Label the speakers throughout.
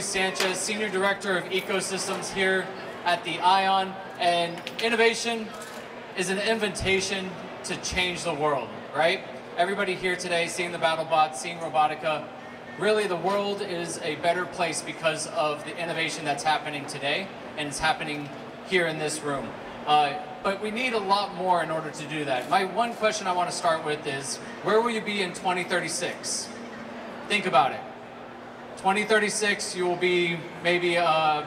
Speaker 1: Sanchez, Senior Director of Ecosystems here at the ION. And innovation is an invitation to change the world, right? Everybody here today seeing the BattleBot, seeing Robotica, really the world is a better place because of the innovation that's happening today and it's happening here in this room. Uh, but we need a lot more in order to do that. My one question I want to start with is, where will you be in 2036? Think about it. 2036, you will be maybe uh,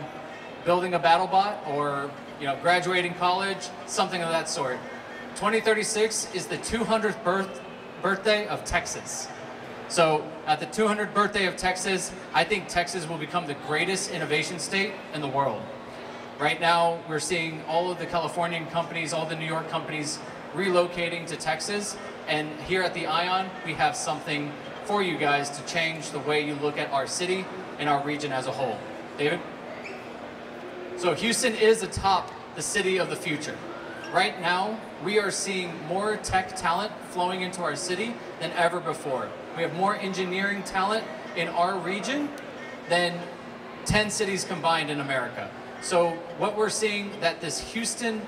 Speaker 1: building a battle bot or you know graduating college, something of that sort. 2036 is the 200th birth, birthday of Texas. So at the 200th birthday of Texas, I think Texas will become the greatest innovation state in the world. Right now, we're seeing all of the Californian companies, all the New York companies relocating to Texas. And here at the ION, we have something for you guys to change the way you look at our city and our region as a whole. David? So Houston is atop the city of the future. Right now, we are seeing more tech talent flowing into our city than ever before. We have more engineering talent in our region than 10 cities combined in America. So what we're seeing that this Houston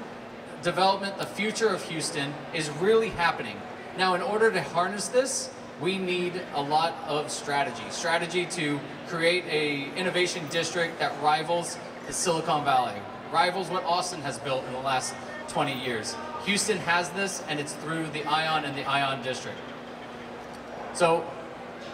Speaker 1: development, the future of Houston, is really happening. Now, in order to harness this, we need a lot of strategy. Strategy to create a innovation district that rivals the Silicon Valley, rivals what Austin has built in the last 20 years. Houston has this, and it's through the ION and the ION district. So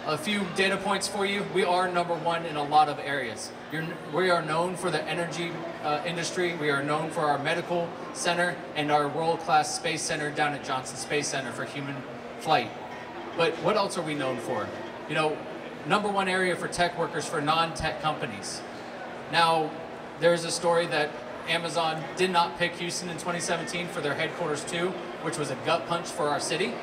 Speaker 1: a few data points for you. We are number one in a lot of areas. You're, we are known for the energy uh, industry. We are known for our medical center and our world-class space center down at Johnson Space Center for human flight. But what else are we known for? You know, number one area for tech workers for non-tech companies. Now, there's a story that Amazon did not pick Houston in 2017 for their headquarters too, which was a gut punch for our city.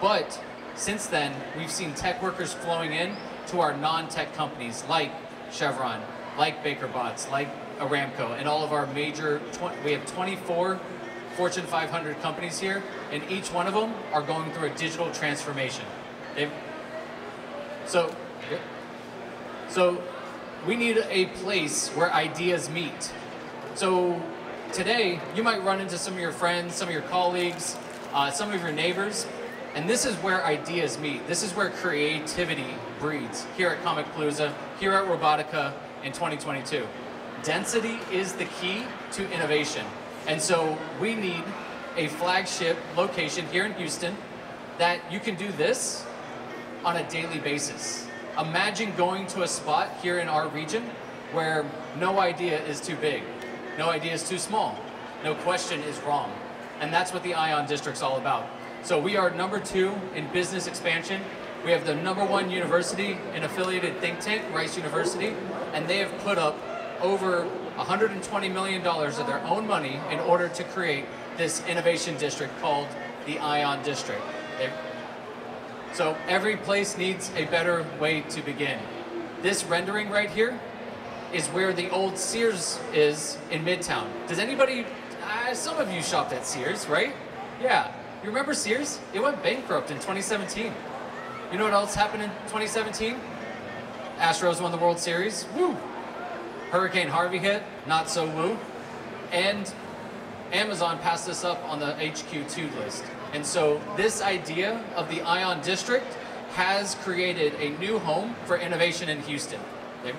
Speaker 1: But since then, we've seen tech workers flowing in to our non-tech companies like Chevron, like Baker BakerBots, like Aramco, and all of our major, we have 24 Fortune 500 companies here, and each one of them are going through a digital transformation. They've, so, so we need a place where ideas meet. So today, you might run into some of your friends, some of your colleagues, uh, some of your neighbors, and this is where ideas meet. This is where creativity breeds here at Comicpalooza, here at Robotica in 2022. Density is the key to innovation. And so we need a flagship location here in Houston that you can do this on a daily basis. Imagine going to a spot here in our region where no idea is too big, no idea is too small, no question is wrong. And that's what the ION District's all about. So we are number two in business expansion. We have the number one university and affiliated think tank, Rice University, and they have put up over $120 million of their own money in order to create this innovation district called the ION District. So every place needs a better way to begin. This rendering right here is where the old Sears is in Midtown. Does anybody, uh, some of you shopped at Sears, right? Yeah, you remember Sears? It went bankrupt in 2017. You know what else happened in 2017? Astros won the World Series. Woo! Hurricane Harvey hit. Not so woo. And Amazon passed this up on the HQ2 list. And so this idea of the ION District has created a new home for innovation in Houston. Okay?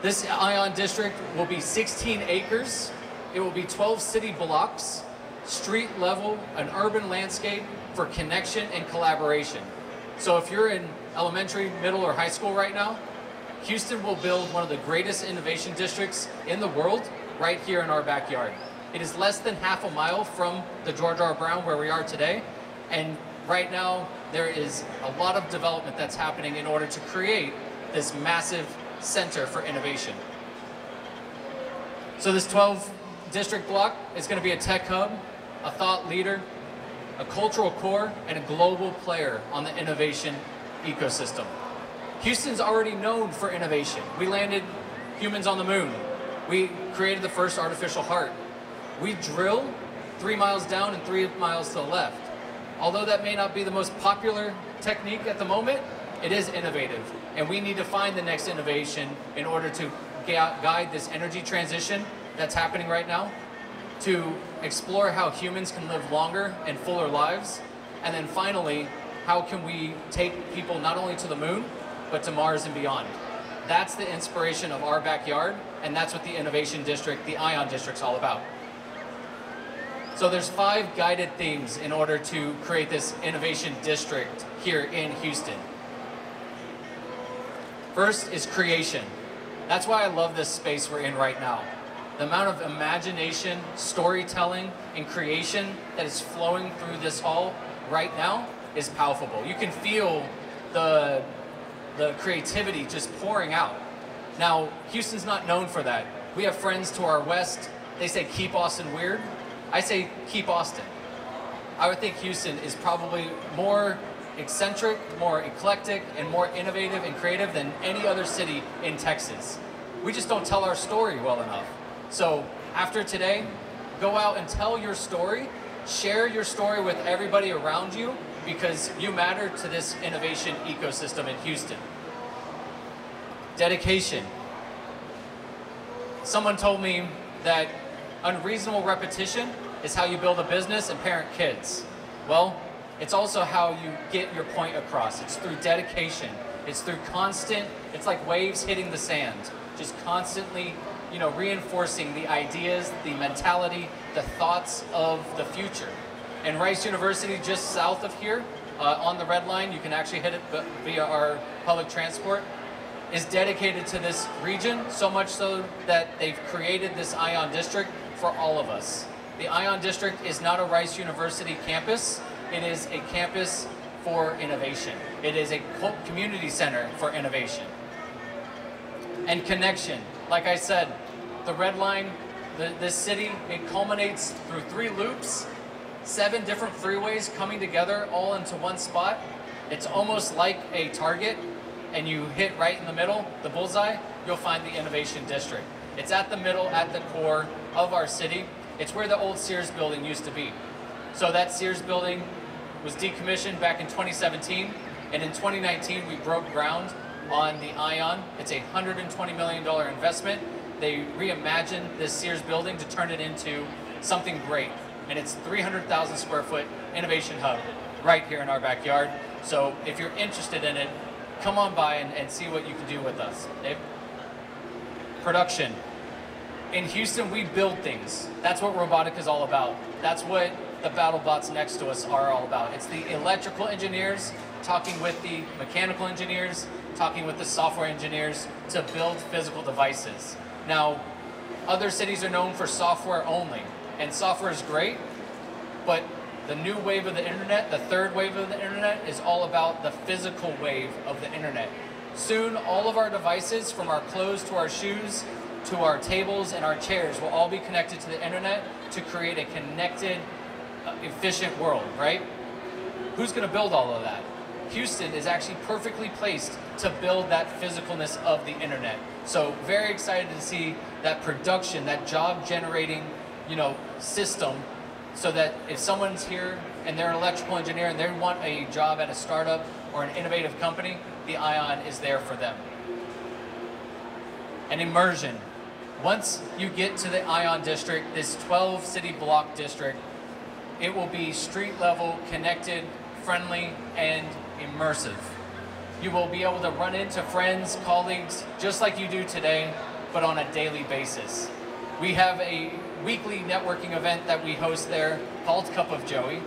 Speaker 1: This ION District will be 16 acres. It will be 12 city blocks street level, an urban landscape for connection and collaboration. So if you're in elementary, middle, or high school right now, Houston will build one of the greatest innovation districts in the world right here in our backyard. It is less than half a mile from the George R. Brown where we are today, and right now there is a lot of development that's happening in order to create this massive center for innovation. So this 12 district block is going to be a tech hub a thought leader, a cultural core, and a global player on the innovation ecosystem. Houston's already known for innovation. We landed humans on the moon. We created the first artificial heart. We drill three miles down and three miles to the left. Although that may not be the most popular technique at the moment, It is innovative, and we need to find the next innovation in order to guide this energy transition that's happening right now, to explore how humans can live longer and fuller lives, and then finally, how can we take people not only to the moon, but to Mars and beyond. That's the inspiration of our backyard, and that's what the Innovation District, the ION District, is all about. So there's five guided themes in order to create this innovation district here in Houston. First is creation. That's why I love this space we're in right now. The amount of imagination, storytelling, and creation that is flowing through this hall right now is palpable. You can feel the, the creativity just pouring out. Now, Houston's not known for that. We have friends to our west, they say keep Austin weird. I say keep Austin. I would think Houston is probably more eccentric, more eclectic, and more innovative and creative than any other city in Texas. We just don't tell our story well enough. So after today, go out and tell your story, share your story with everybody around you because you matter to this innovation ecosystem in Houston. Dedication. Someone told me that unreasonable repetition is how you build a business and parent kids. Well, it's also how you get your point across. It's through dedication. It's through constant, it's like waves hitting the sand, just constantly, you know, reinforcing the ideas, the mentality, the thoughts of the future. And Rice University, just south of here, uh, on the red line, you can actually hit it via our public transport, is dedicated to this region, so much so that they've created this ION district for all of us. The ION district is not a Rice University campus, it is a campus for innovation. It is a community center for innovation. And connection. Like I said, the red line, the, this city, it culminates through three loops, seven different freeways coming together all into one spot. It's almost like a target and you hit right in the middle, the bullseye, you'll find the Innovation District. It's at the middle, at the core of our city. It's where the old Sears building used to be. So that Sears building was decommissioned back in 2017, and in 2019 we broke ground on the ION. It's a $120 million investment. They reimagined this Sears building to turn it into something great. And it's 300,000 square foot innovation hub right here in our backyard. So if you're interested in it, come on by and, and see what you can do with us. Dave? Production. In Houston, we build things. That's what robotic is all about. That's what the battle bots next to us are all about. It's the electrical engineers talking with the mechanical engineers, talking with the software engineers to build physical devices. Now, other cities are known for software only, and software is great, but the new wave of the internet, the third wave of the internet, is all about the physical wave of the internet. Soon, all of our devices, from our clothes to our shoes, to our tables and our chairs, will all be connected to the internet to create a connected, uh, efficient world, right? Who's going to build all of that? Houston is actually perfectly placed to build that physicalness of the internet. So very excited to see that production, that job generating, you know, system so that if someone's here and they're an electrical engineer and they want a job at a startup or an innovative company, the ION is there for them. And immersion. Once you get to the ION district, this 12 city block district, it will be street level, connected, friendly, and immersive. You will be able to run into friends, colleagues, just like you do today, but on a daily basis. We have a weekly networking event that we host there called Cup of Joey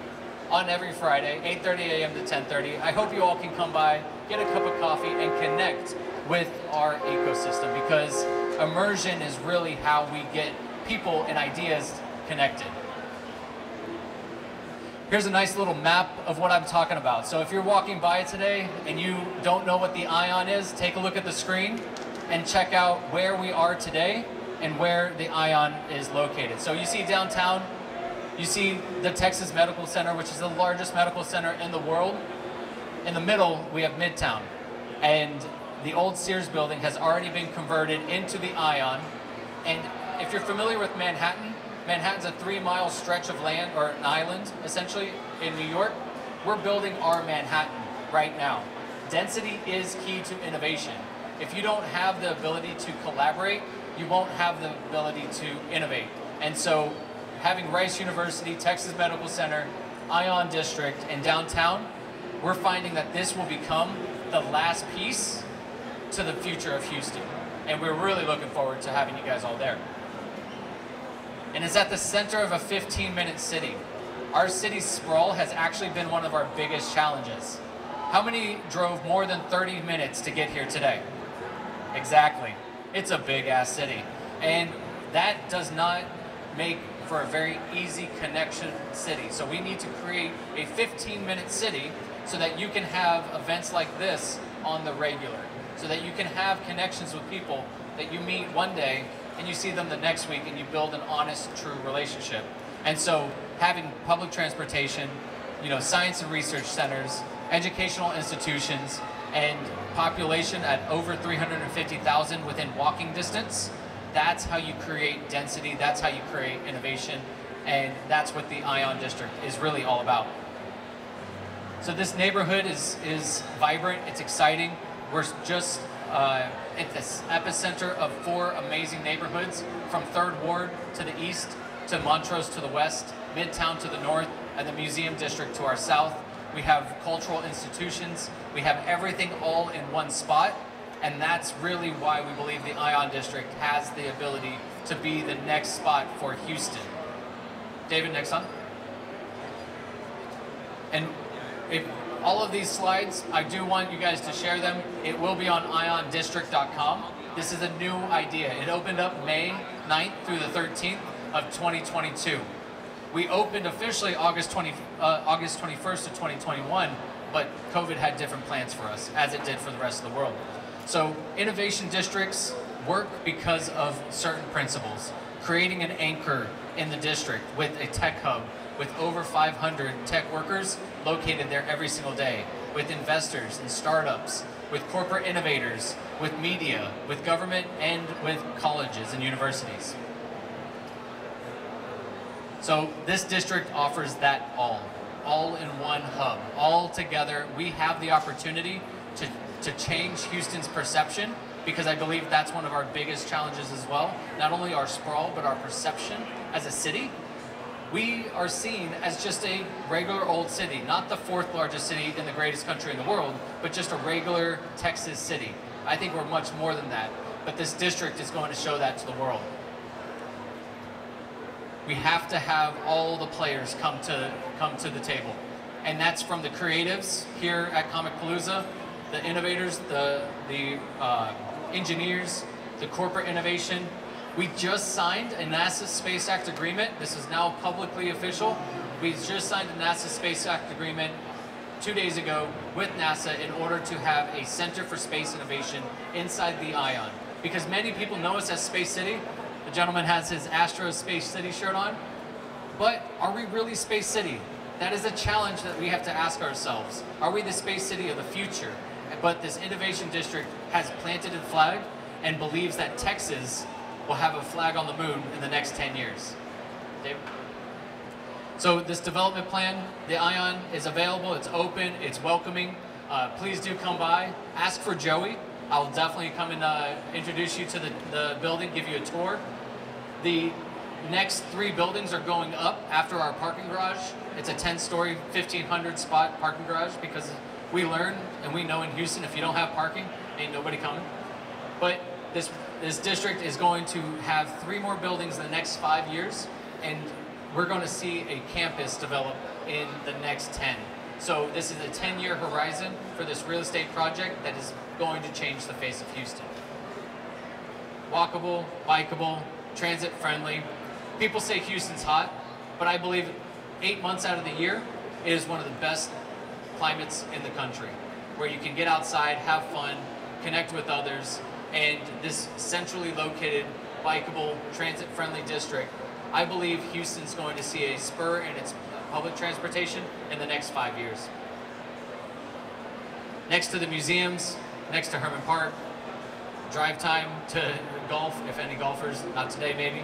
Speaker 1: on every Friday, 8.30 a.m. to 10.30. I hope you all can come by, get a cup of coffee, and connect with our ecosystem because immersion is really how we get people and ideas connected. Here's a nice little map of what I'm talking about. So if you're walking by today and you don't know what the ION is, take a look at the screen and check out where we are today and where the ION is located. So you see downtown, you see the Texas Medical Center, which is the largest medical center in the world. In the middle, we have Midtown. And the old Sears building has already been converted into the ION. And if you're familiar with Manhattan, Manhattan's a three mile stretch of land, or an island, essentially, in New York. We're building our Manhattan right now. density is key to innovation. If you don't have the ability to collaborate, you won't have the ability to innovate. And so having Rice University, Texas Medical Center, Ion District, and downtown, we're finding that this will become the last piece to the future of Houston. And we're really looking forward to having you guys all there. And it's at the center of a 15 minute city. Our city's sprawl has actually been one of our biggest challenges. How many drove more than 30 minutes to get here today? Exactly. It's a big ass city. And that does not make for a very easy connection city. So we need to create a 15 minute city so that you can have events like this on the regular. So that you can have connections with people that you meet one day and you see them the next week and you build an honest, true relationship. And so having public transportation, you know, science and research centers, educational institutions, and population at over 350,000 within walking distance, that's how you create density, that's how you create innovation, and that's what the ION district is really all about. So this neighborhood is, is vibrant, it's exciting. We're just uh, at the epicenter of four amazing neighborhoods, from 3rd Ward to the east, to Montrose to the west, Midtown to the north, and the Museum District to our south. We have cultural institutions. We have everything all in one spot. And that's really why we believe the Ion District has the ability to be the next spot for Houston. David, next on. And if all of these slides, I do want you guys to share them. It will be on iondistrict.com. This is a new idea. It opened up May 9th through the 13th of 2022. We opened officially August 20, uh, August 21st of 2021, but COVID had different plans for us, as it did for the rest of the world. So innovation districts work because of certain principles. Creating an anchor in the district with a tech hub with over 500 tech workers located there every single day, with investors and startups, with corporate innovators, with media, with government, and with colleges and universities. So this district offers that all, all in one hub. All together, we have the opportunity to, to change Houston's perception because I believe that's one of our biggest challenges as well. Not only our sprawl, but our perception as a city. We are seen as just a regular old city, not the fourth largest city in the greatest country in the world, but just a regular Texas city. I think we're much more than that, but this district is going to show that to the world we have to have all the players come to come to the table. And that's from the creatives here at Comicpalooza, the innovators, the, the uh, engineers, the corporate innovation. We just signed a NASA Space Act agreement. This is now publicly official. We just signed a NASA Space Act agreement two days ago with NASA in order to have a Center for Space Innovation inside the ION. Because many people know us as Space City, the gentleman has his Astro Space City shirt on. But are we really Space City? That is a challenge that we have to ask ourselves. Are we the Space City of the future? But this innovation district has planted a flag and believes that Texas will have a flag on the moon in the next 10 years. David? So this development plan, the ION is available, it's open, it's welcoming. Uh, please do come by, ask for Joey. I'll definitely come and uh, introduce you to the, the building, give you a tour. The next three buildings are going up after our parking garage. It's a 10-story, 1,500 spot parking garage because we learn and we know in Houston if you don't have parking, ain't nobody coming. But this this district is going to have three more buildings in the next five years, and we're going to see a campus develop in the next 10. So this is a 10-year horizon for this real estate project that is going to change the face of Houston. Walkable, bikeable, transit friendly. People say Houston's hot, but I believe eight months out of the year, it is one of the best climates in the country, where you can get outside, have fun, connect with others, and this centrally located, bikeable, transit-friendly district, I believe Houston's going to see a spur in its public transportation in the next five years. Next to the museums, next to Hermann Park, drive time to golf, if any golfers, not today maybe.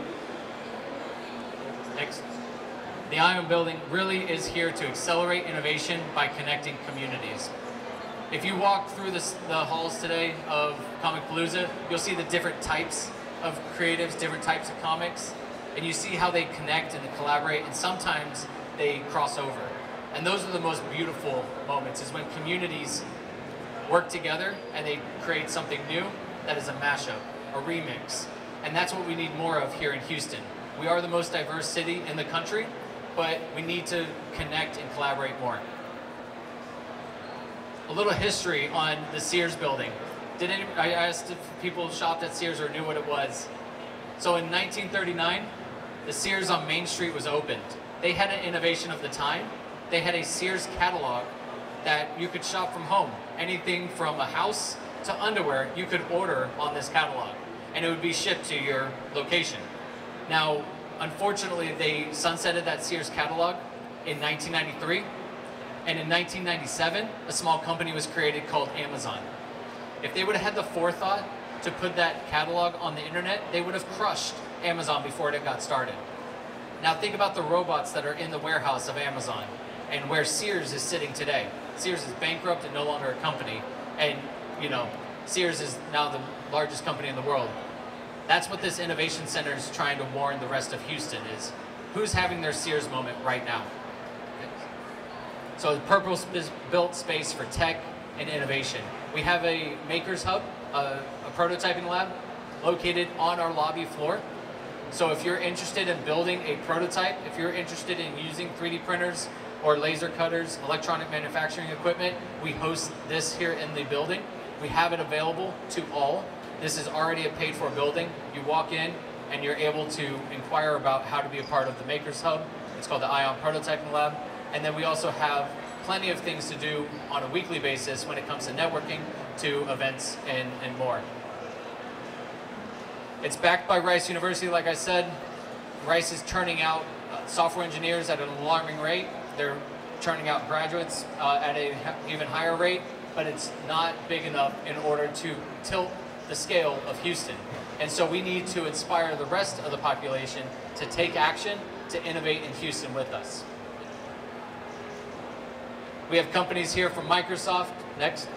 Speaker 1: Next. The ION building really is here to accelerate innovation by connecting communities. If you walk through this, the halls today of Comicpalooza, you'll see the different types of creatives, different types of comics, and you see how they connect and they collaborate, and sometimes they cross over. And those are the most beautiful moments, is when communities work together and they create something new that is a mashup, a remix. And that's what we need more of here in Houston. We are the most diverse city in the country, but we need to connect and collaborate more. A little history on the Sears building. Did any, I asked if people shopped at Sears or knew what it was. So in 1939, the Sears on Main Street was opened. They had an innovation of the time. They had a Sears catalog that you could shop from home. Anything from a house to underwear, you could order on this catalog and it would be shipped to your location. Now, unfortunately, they sunsetted that Sears catalog in 1993. And in 1997, a small company was created called Amazon. If they would have had the forethought to put that catalog on the internet, they would have crushed Amazon before it got started. Now think about the robots that are in the warehouse of Amazon and where Sears is sitting today. Sears is bankrupt and no longer a company. And, you know, Sears is now the largest company in the world. That's what this innovation center is trying to warn the rest of Houston is who's having their Sears moment right now. So the purpose-built space for tech and innovation. We have a Makers Hub, a, a prototyping lab, located on our lobby floor. So if you're interested in building a prototype, if you're interested in using 3D printers or laser cutters, electronic manufacturing equipment, we host this here in the building. We have it available to all. This is already a paid for building. You walk in and you're able to inquire about how to be a part of the Makers Hub. It's called the ION Prototyping Lab. And then we also have plenty of things to do on a weekly basis when it comes to networking, to events, and, and more. It's backed by Rice University, like I said. Rice is turning out uh, software engineers at an alarming rate. They're churning out graduates uh, at an even higher rate, but it's not big enough in order to tilt the scale of Houston. And so we need to inspire the rest of the population to take action, to innovate in Houston with us. We have companies here from Microsoft, next.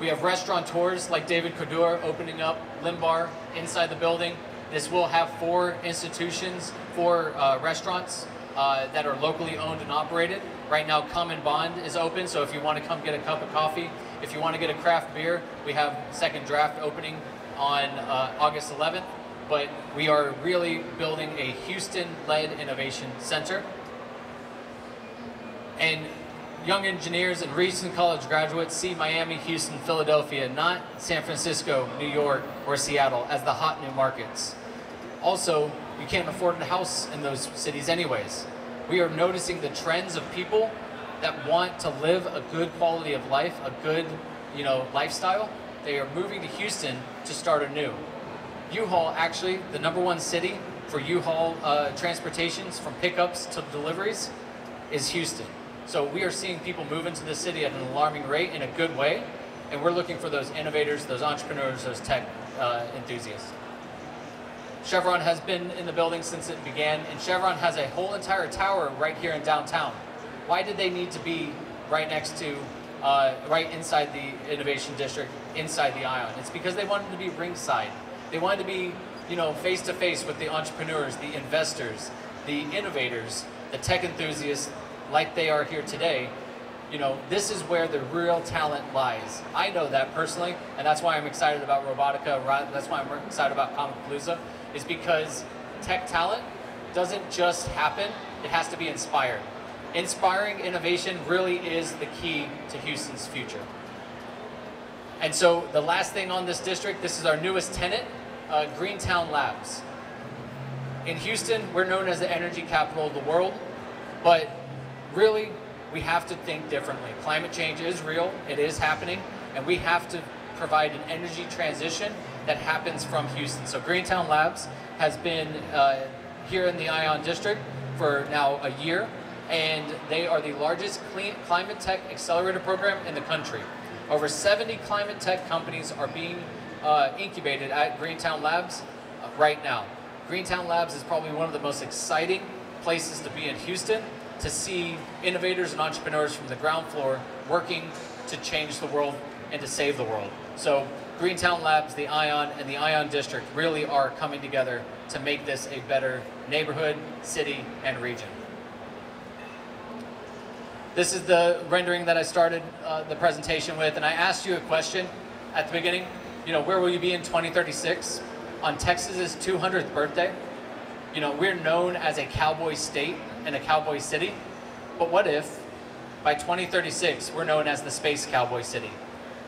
Speaker 1: We have restaurateurs like David Cordúa opening up Lymbar inside the building. This will have four institutions, four uh, restaurants uh, that are locally owned and operated. Right now, Common Bond is open, so if you want to come get a cup of coffee, if you want to get a craft beer, we have second draft opening on uh, August 11th. But we are really building a Houston-led innovation center. And young engineers and recent college graduates see Miami, Houston, Philadelphia, not San Francisco, New York, or Seattle as the hot new markets. Also, you can't afford a house in those cities anyways. We are noticing the trends of people that want to live a good quality of life, a good, you know, lifestyle. They are moving to Houston to start anew. U-Haul, actually, the number one city for U-Haul uh, transportations from pickups to deliveries is Houston. So we are seeing people move into the city at an alarming rate in a good way, and we're looking for those innovators, those entrepreneurs, those tech uh, enthusiasts. Chevron has been in the building since it began, and Chevron has a whole entire tower right here in downtown. Why did they need to be right next to, uh, right inside the innovation district, inside the ION? It's because they wanted to be ringside. They wanted to be, you know, face to face with the entrepreneurs, the investors, the innovators, the tech enthusiasts, like they are here today, you know, this is where the real talent lies. I know that personally, and that's why I'm excited about Robotica, that's why I'm excited about Comicpalooza, is because tech talent doesn't just happen, it has to be inspired. Inspiring innovation really is the key to Houston's future. And so the last thing on this district, this is our newest tenant, uh, Greentown Labs. In Houston, we're known as the energy capital of the world, but really, we have to think differently. Climate change is real, it is happening, and we have to provide an energy transition that happens from Houston. So Greentown Labs has been uh, here in the Ion District for now a year, and they are the largest clean climate tech accelerator program in the country. Over 70 climate tech companies are being uh, incubated at Greentown Labs uh, right now. Greentown Labs is probably one of the most exciting places to be in Houston to see innovators and entrepreneurs from the ground floor working to change the world and to save the world. So Greentown Labs, the ION, and the ION District really are coming together to make this a better neighborhood, city, and region. This is the rendering that I started uh, the presentation with, and I asked you a question at the beginning. You know, where will you be in 2036? On Texas's 200th birthday, you know, we're known as a cowboy state and a cowboy city, but what if by 2036 we're known as the space cowboy city,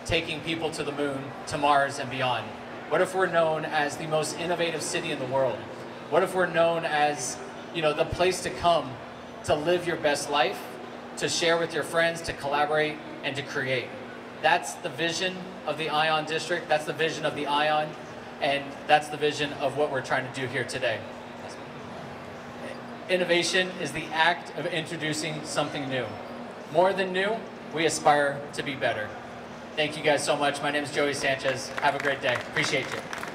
Speaker 1: taking people to the moon, to Mars, and beyond? What if we're known as the most innovative city in the world? What if we're known as, you know, the place to come to live your best life to share with your friends, to collaborate, and to create. That's the vision of the ION district, that's the vision of the ION, and that's the vision of what we're trying to do here today. Innovation is the act of introducing something new. More than new, we aspire to be better. Thank you guys so much. My name is Joey Sanchez. Have a great day. Appreciate you.